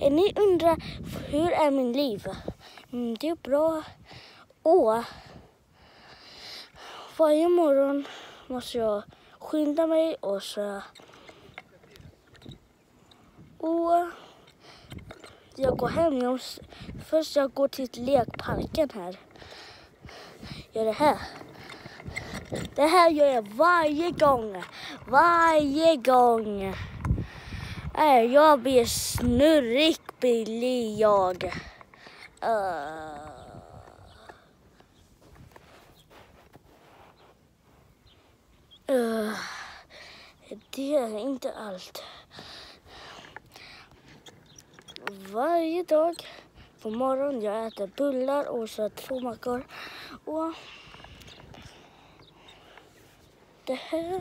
Eh, ni undrar hur är min liv? Mm, det är bra. Och varje morgon måste jag skynda mig och så och jag går hem. Jag måste, först jag går till lekparken här. Gör det här. Det här gör jag varje gång. Varje gång. Äh, jag blir snurrig blir jag. Uh. Uh. Det är inte allt. Varje dag på morgonen jag äter bullar och så två mackor. Och det här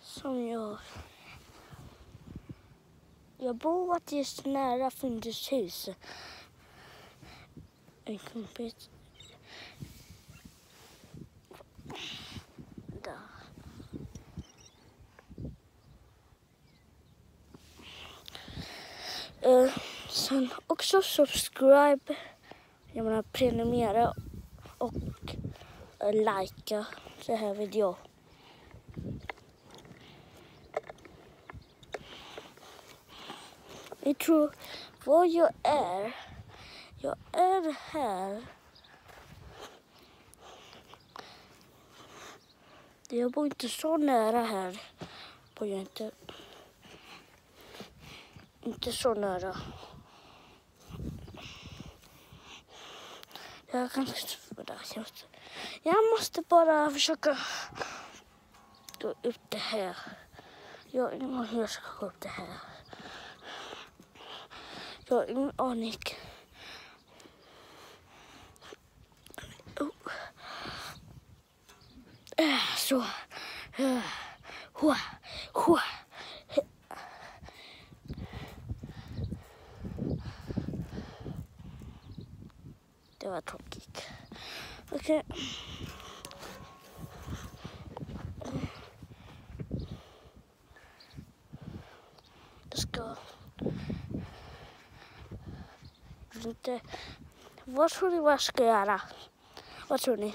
som jag... Jag bor faktiskt nära Fundus hus. En kompis... Där. Uh, sen också subscribe, jag menar prenumerera och uh, likea så här videon. Jag tror vad jag är? Jag är här. Jag bor inte så nära här. Bor jag inte. Inte så nära. Jag kan Jag måste bara försöka gå upp det här. Jag jag ska gå upp det här. Jag har ingen aning. Så. Hua. Hua. Det var tråkigt. Okej. Okay. Jag ska... Inte... Vad tror ni vad jag ska göra? Vad tror ni?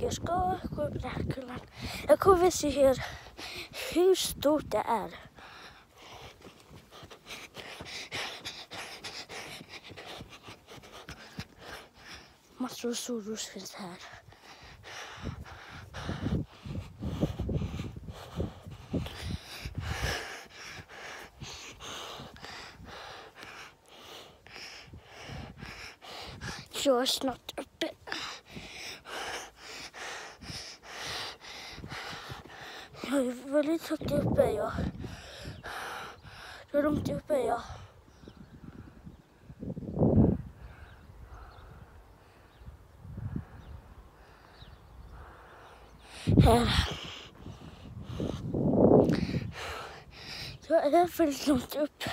Jag ska gå upp den här kullen. Jag kommer visa er hur stort det är. Massor av solros finns här. Jag är snart uppe. Jag är väldigt högt uppe jag. Hur långt uppe är jag? Här. Jag är väldigt långt upp.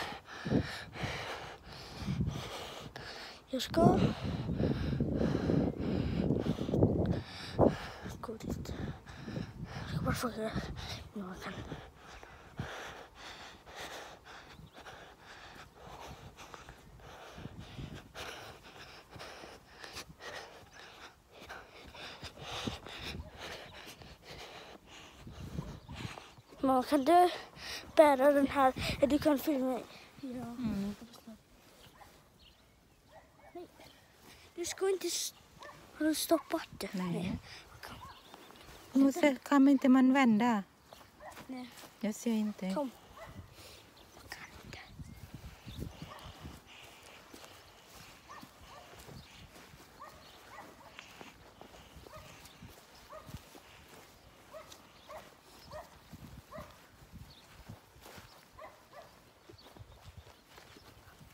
Jag ska gå dit. Jag bara fråga om jag kan. Man kan du bära den här? Du kan filma mig. Ja. Mm. Du ska inte... Har du stoppat det? Nej. Måste, kan inte man vända? Nej. Jag ser inte. Kom.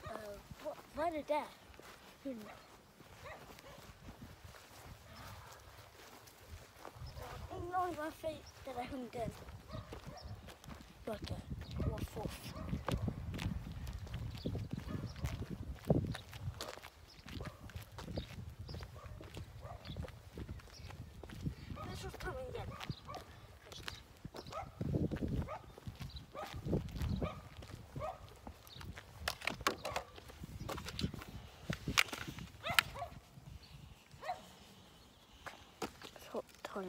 Eh, vad- är det där? Hund. Fan vad fin den där hunden verkar. Vad fått. Men så tar vi igen. Först. Så tar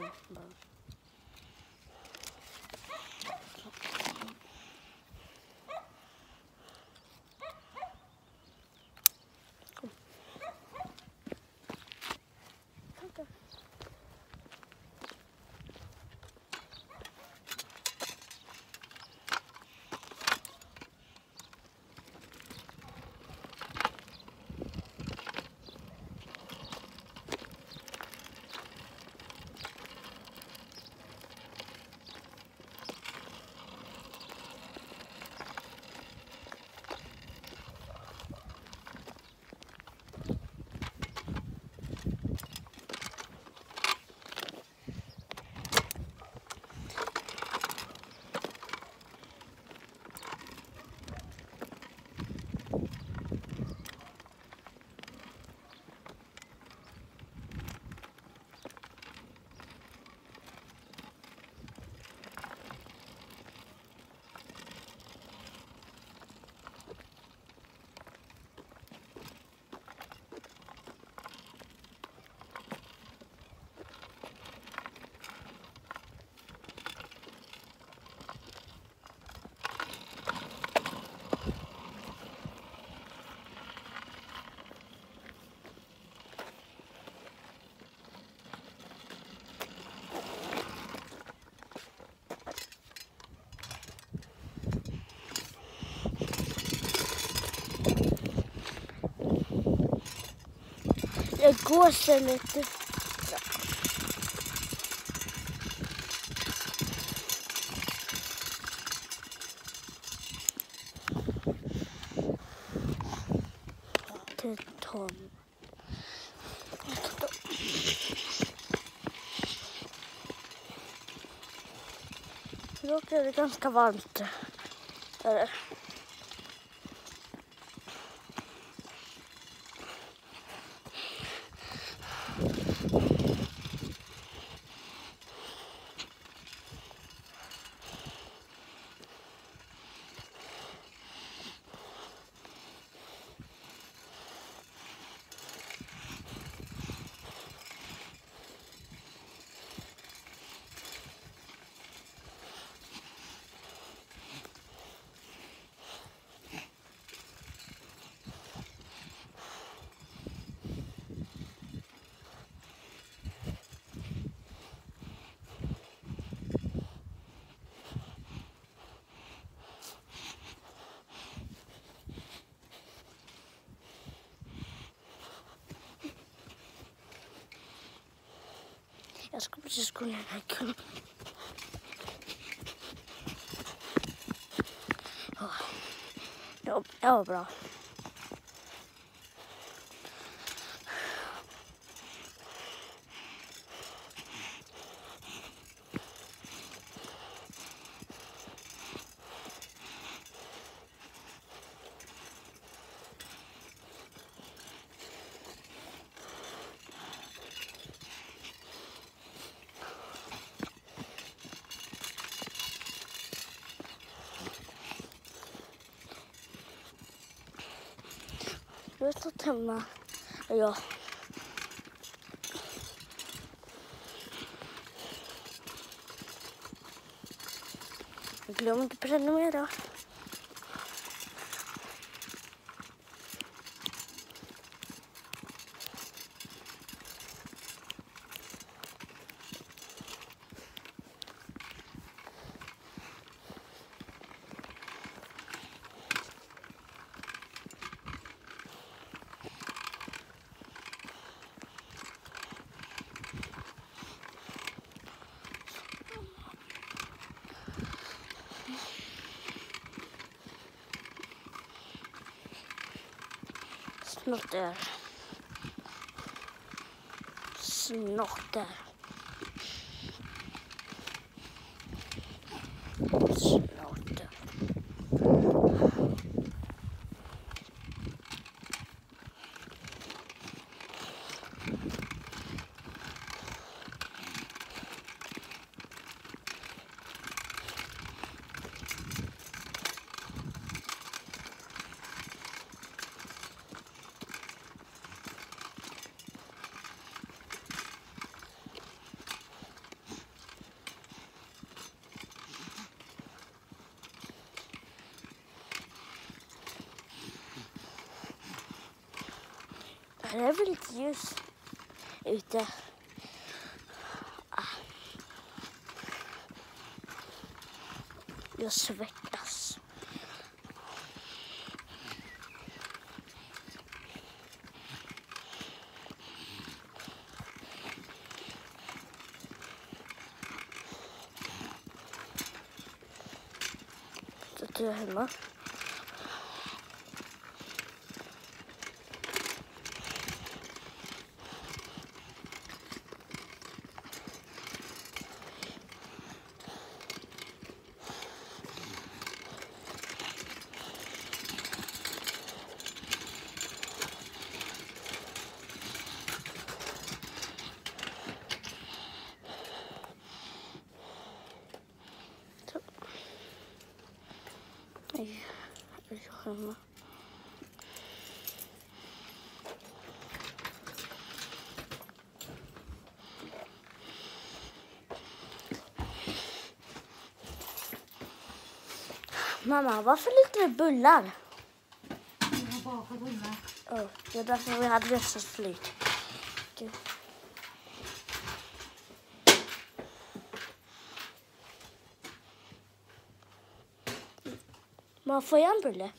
Jag går sen lite. Till ton. Dock är det ganska varmt. Eller? Jag ska precis gå ner här. Kul. Ja, det var bra. Du har stått hemma. Ja. Glöm inte att prenumerera. Snotter. Snotter. Snotter. Här är väl lite ljus ute. Ah. Jag svettas. Så du är hemma. Så. Nej, jag är hemma. Mamma, varför lite bullar? Jag bakar bullar. Oh, det är därför vi hade det slut. Okej. Man får jag en bulle?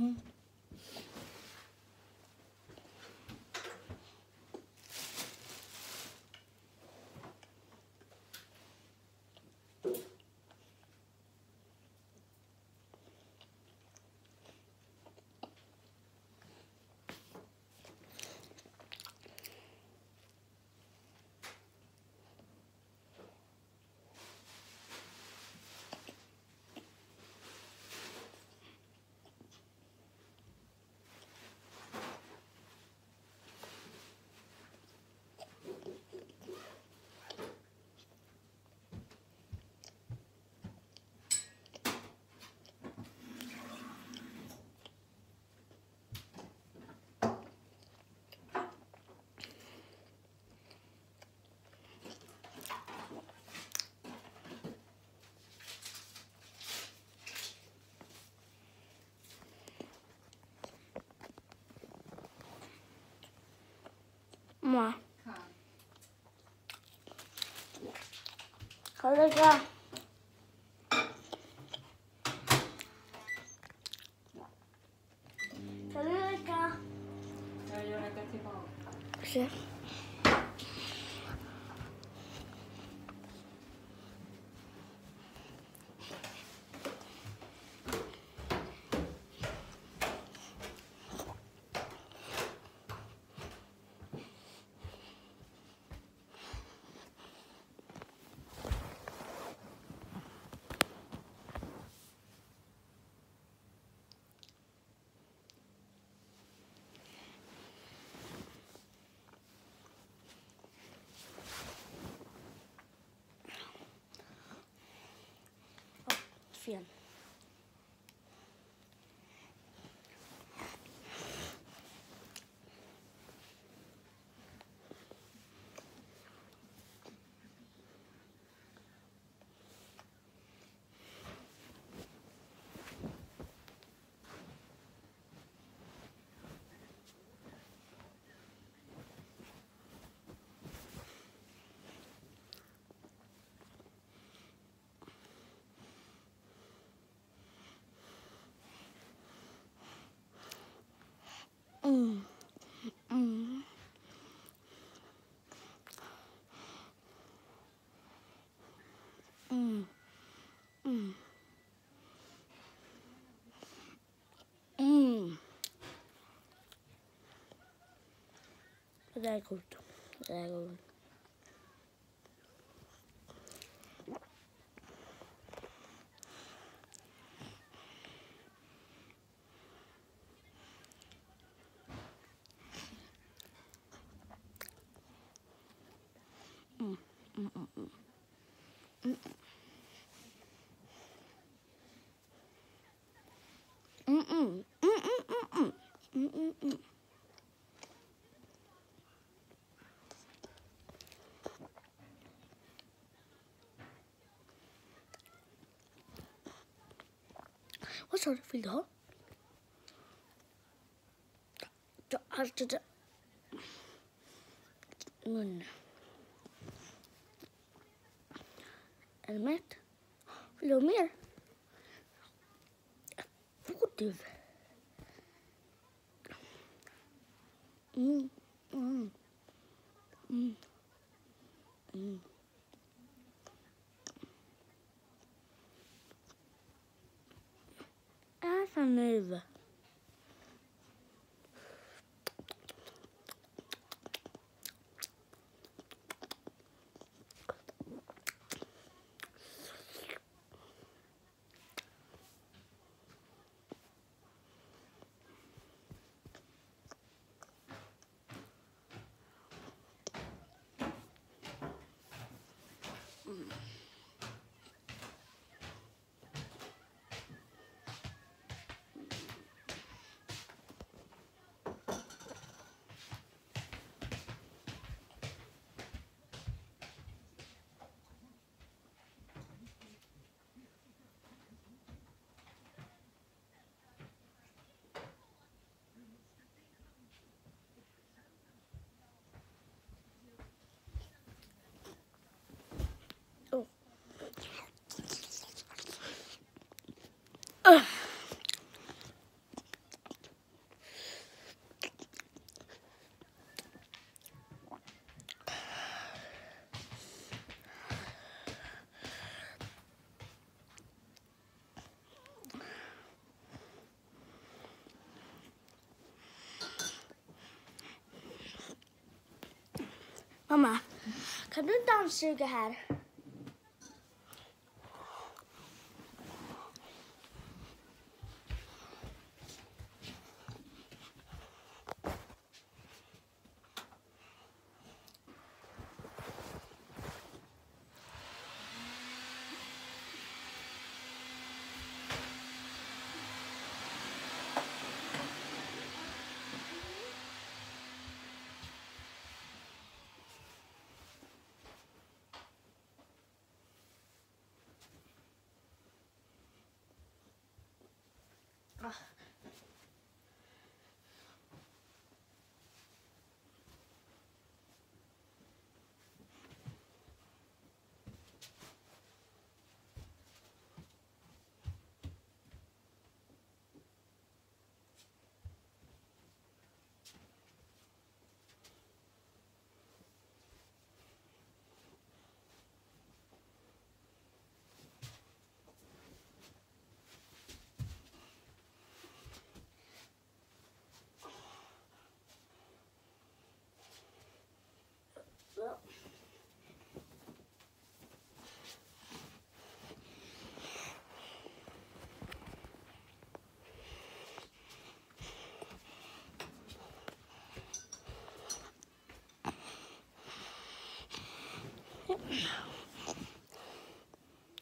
um Mamma. Kan du lägga? Kan Yeah. Mm. Mm. Det där är gott. Mm, mm. Mm, mm, mm, mm. Vad sa du? Vill du ha? Ja, allt det där. Mun. Är? Får du? Mm, mm, mm, mm. Äta nu. Mamma, kan du dammsuga här?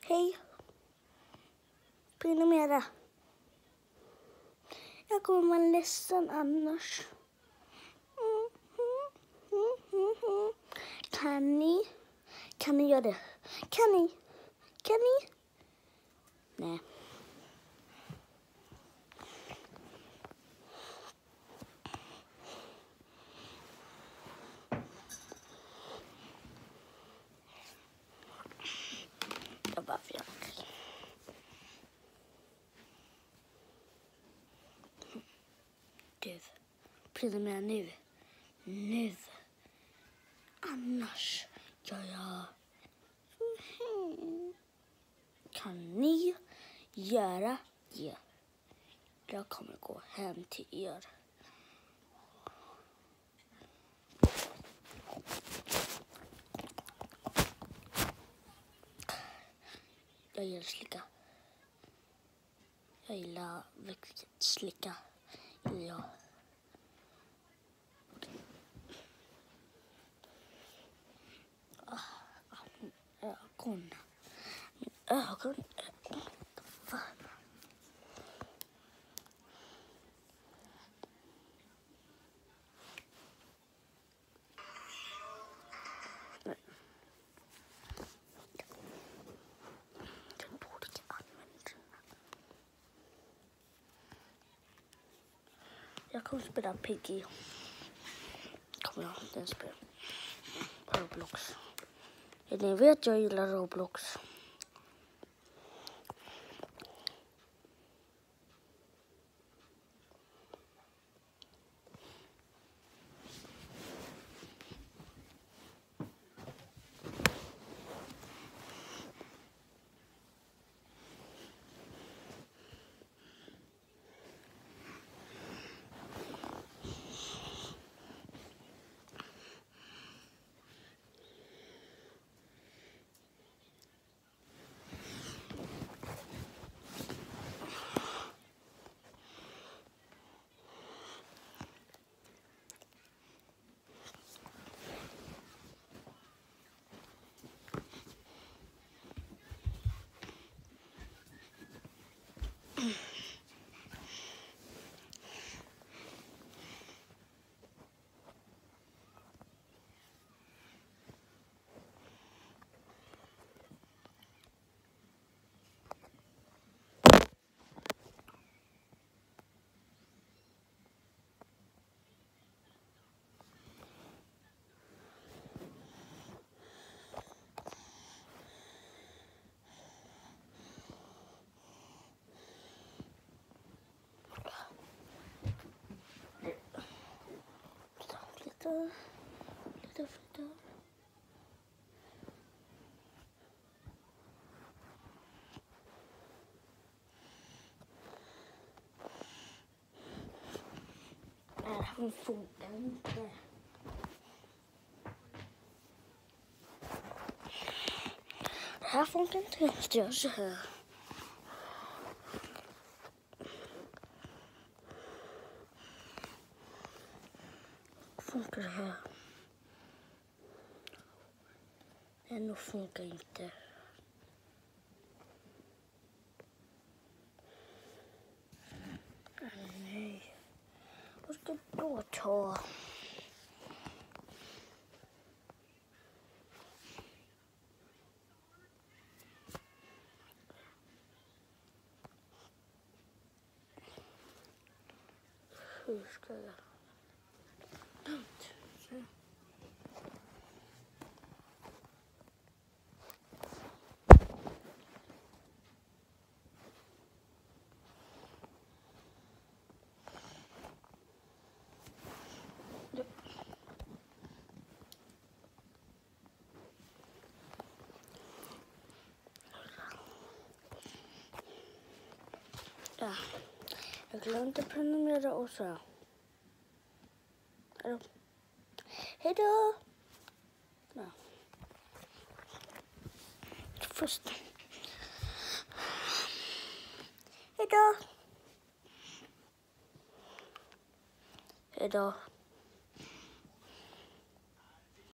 Hej. Prenumerera. Jag kommer vara ledsen annars. Kan ni? Kan ni göra det? Kan ni? Kan ni? Nej. Till och med nu. Nu. Annars gör jag... Kan ni göra det? Jag kommer gå hem till er. Jag gillar slicka. Jag gillar verkligen slicka. Gillar jag. Ögon. Min ögon. Va? Den borde inte använda den. Jag kommer spela Piggy. Kommer jag den spela. Roblox. Ni vet jag gillar Roblox. Lite, lite flytta. Nej, hon funkar inte. Det här funkar inte. Jag måste göra så här. Funkar det här? Nej, nu funkar inte. Nej. Vad ska jag då ta? Hur ska jag? Ja. Jag glömde prenumerera och så. Hejdå. Hejdå. Ja. Först. Hejdå. Hejdå.